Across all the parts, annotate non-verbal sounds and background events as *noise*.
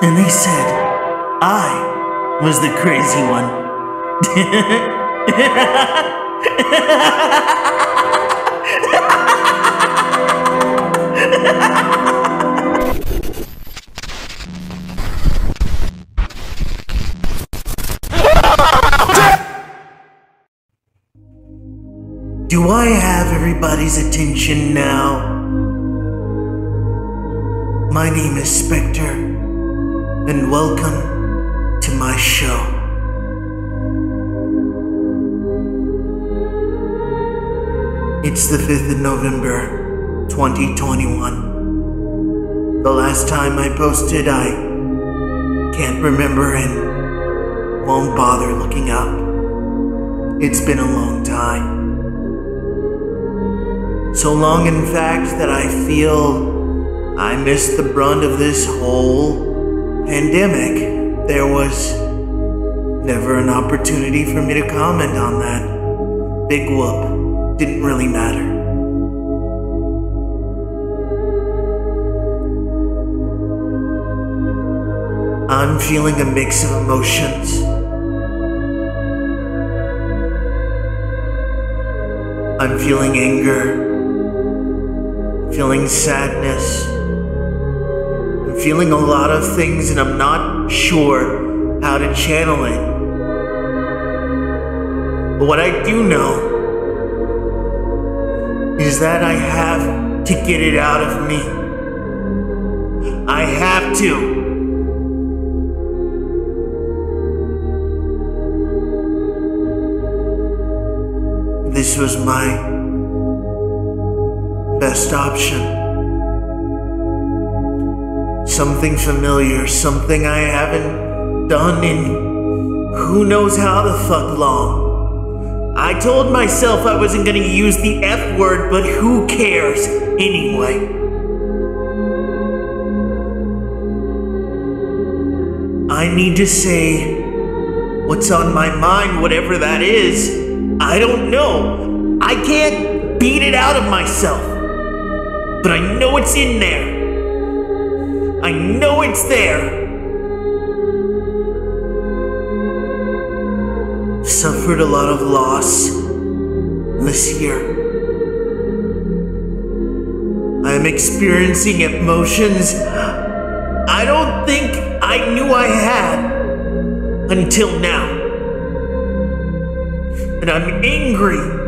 And they said I was the crazy one. *laughs* Do I have everybody's attention now? My name is Specter, and welcome to my show. It's the 5th of November, 2021. The last time I posted, I can't remember and won't bother looking up. It's been a long time. So long, in fact, that I feel I missed the brunt of this whole pandemic. There was never an opportunity for me to comment on that. Big whoop. Didn't really matter. I'm feeling a mix of emotions. I'm feeling anger feeling sadness. Feeling a lot of things and I'm not sure how to channel it. But what I do know is that I have to get it out of me. I have to. This was my best option. Something familiar, something I haven't done in who knows how the fuck long. I told myself I wasn't gonna use the F word, but who cares anyway? I need to say what's on my mind, whatever that is. I don't know. I can't beat it out of myself but I know it's in there. I know it's there. Suffered a lot of loss this year. I am experiencing emotions I don't think I knew I had until now. And I'm angry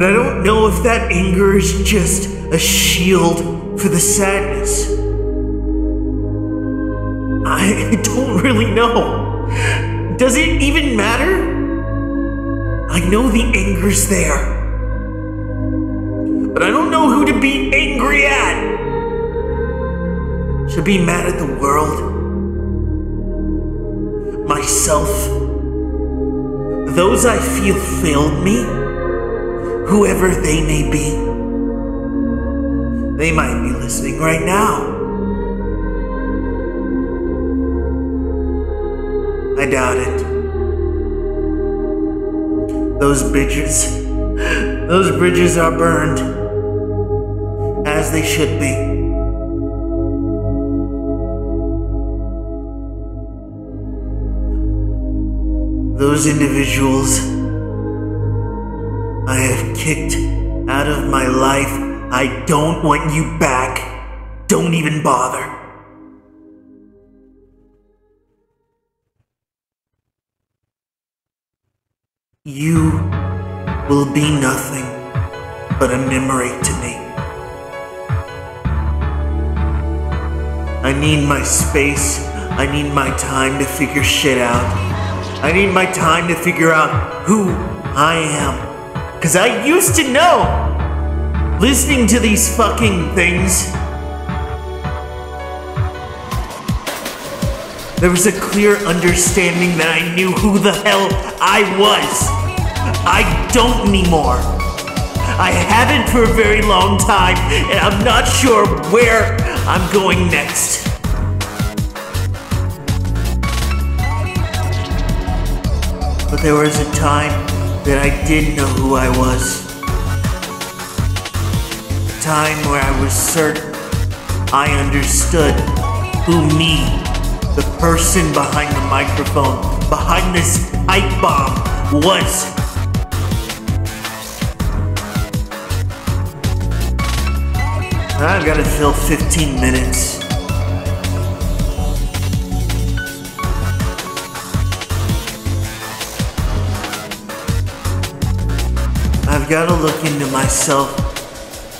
But I don't know if that anger is just a shield for the sadness. I *laughs* don't really know. Does it even matter? I know the anger's there. But I don't know who to be angry at. Should be mad at the world. Myself. Those I feel failed me whoever they may be. They might be listening right now. I doubt it. Those bridges, *laughs* those bridges are burned, as they should be. Those individuals I have kicked out of my life. I don't want you back. Don't even bother. You will be nothing but a memory to me. I need my space. I need my time to figure shit out. I need my time to figure out who I am. Because I used to know listening to these fucking things. There was a clear understanding that I knew who the hell I was. I don't anymore. I haven't for a very long time, and I'm not sure where I'm going next. But there was a time that I did know who I was. Time where I was certain I understood who me, the person behind the microphone, behind this pipe bomb, was. I've got to fill 15 minutes. I've got to look into myself,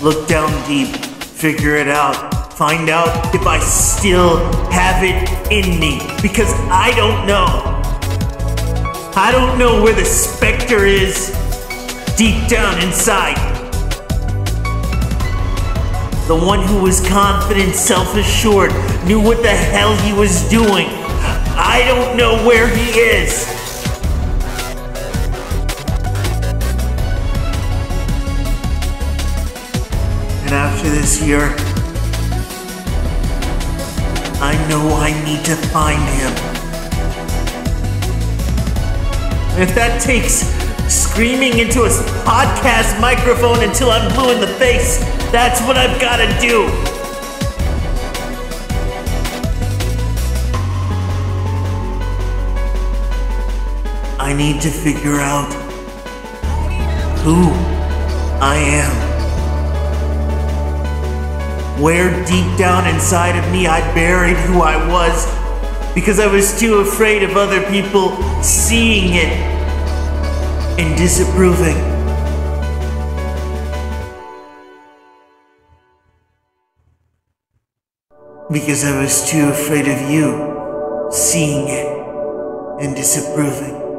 look down deep, figure it out, find out if I still have it in me. Because I don't know. I don't know where the specter is deep down inside. The one who was confident, self assured, knew what the hell he was doing. I don't know where he is. This year, I know I need to find him. If that takes screaming into a podcast microphone until I'm blue in the face, that's what I've got to do. I need to figure out who I am. Where deep down inside of me I buried who I was because I was too afraid of other people seeing it and disapproving. Because I was too afraid of you seeing it and disapproving.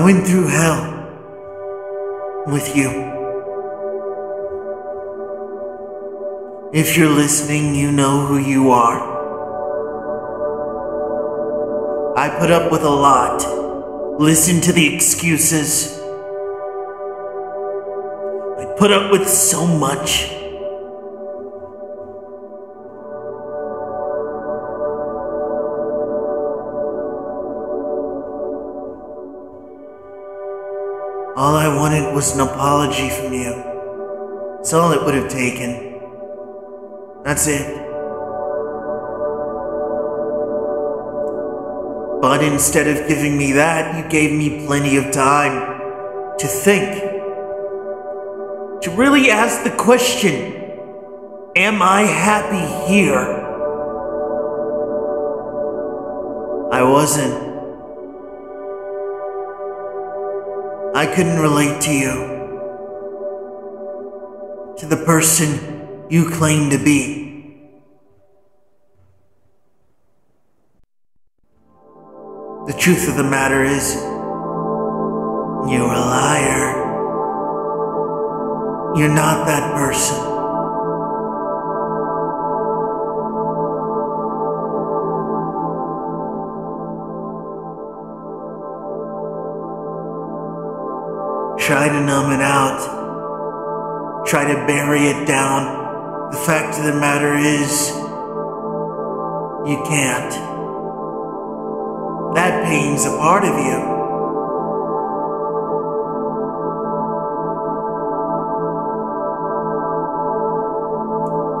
I went through hell with you. If you're listening, you know who you are. I put up with a lot. Listen to the excuses. I put up with so much. All I wanted was an apology from you. That's all it would have taken. That's it. But instead of giving me that, you gave me plenty of time to think. To really ask the question Am I happy here? I wasn't. I couldn't relate to you. To the person you claim to be. The truth of the matter is, you're a liar. You're not that person. Try to numb it out. Try to bury it down. The fact of the matter is, you can't. That pain's a part of you.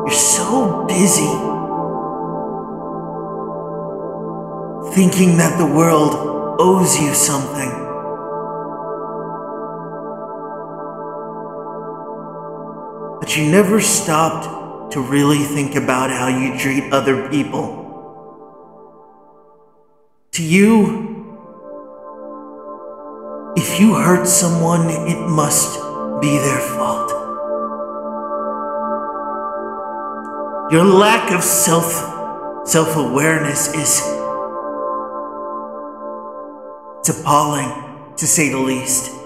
You're so busy thinking that the world owes you something. But you never stopped to really think about how you treat other people. To you, if you hurt someone, it must be their fault. Your lack of self self awareness is it's appalling, to say the least.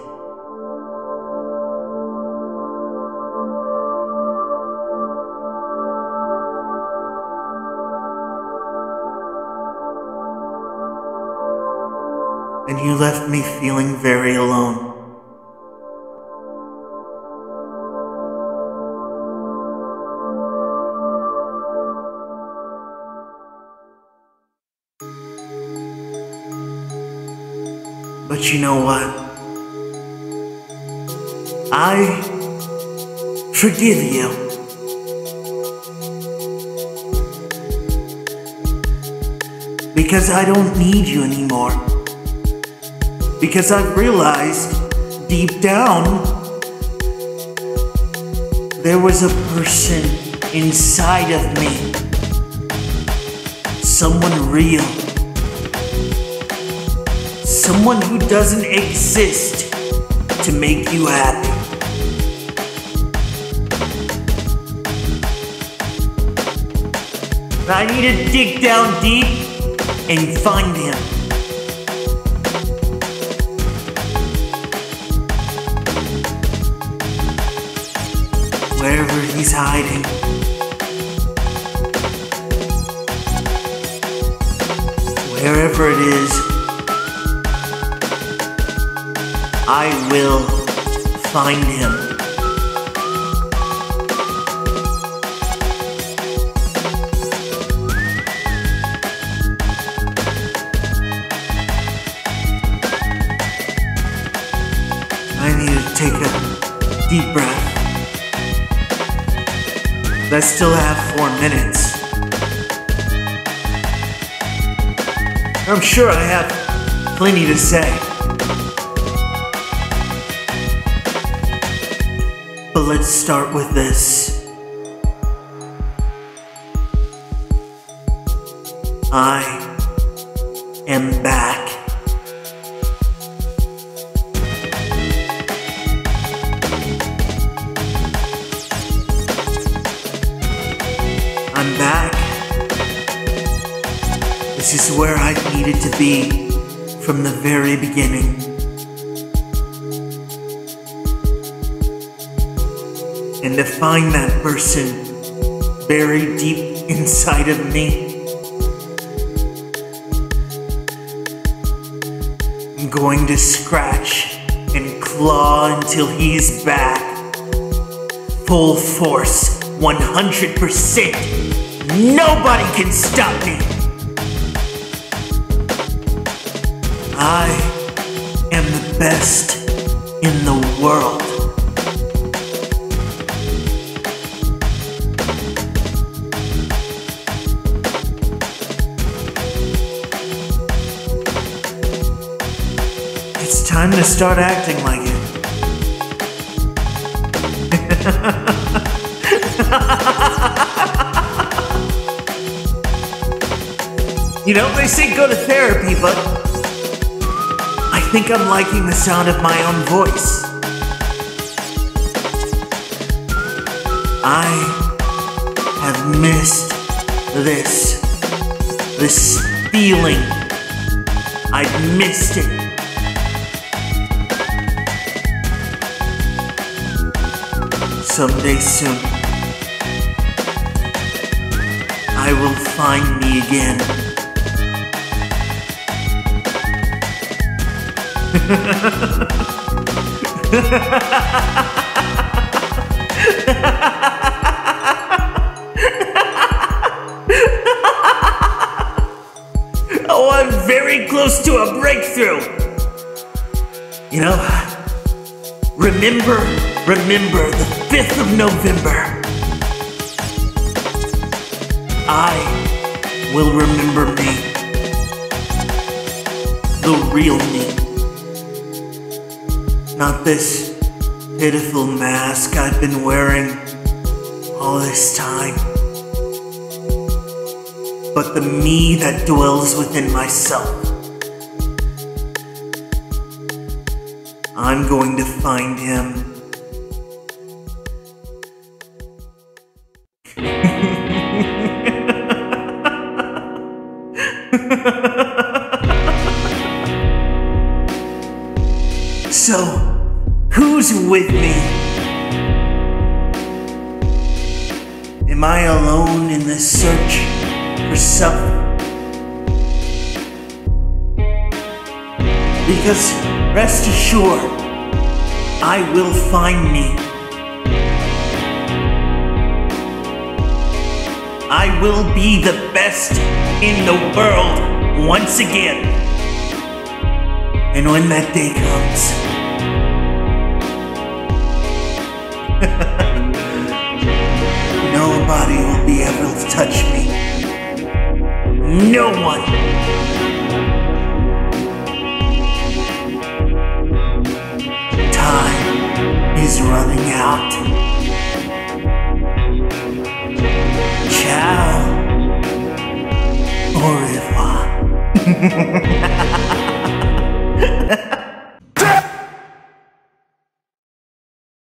and you left me feeling very alone. But you know what? I forgive you. because I don't need you anymore. Because I've realized deep down there was a person inside of me. Someone real. Someone who doesn't exist to make you happy. I need to dig down deep and find him. Wherever he's hiding. Wherever it is, I will find him. I need to take a deep breath. I still have four minutes. I'm sure I have plenty to say. But let's start with this. I am back. Where I needed to be from the very beginning. And to find that person buried deep inside of me. I'm going to scratch and claw until he's back. Full force, 100%. Nobody can stop me. I am the best in the world. It's time to start acting like *laughs* it. you know, they say go to therapy, but think I'm liking the sound of my own voice. I have missed this. This feeling. I've missed it. Someday soon, I will find me again. Oh, I'm very close to a breakthrough. You know, remember, remember the 5th of November. I will remember me. The real me. Not this pitiful mask I've been wearing all this time. But the me that dwells within myself. I'm going to find him. Am I alone in this search for self? Because rest assured, I will find me. I will be the best in the world once again. And when that day comes, Nobody will be able to touch me. No one. Time is running out. Ciao. Au revoir. *laughs*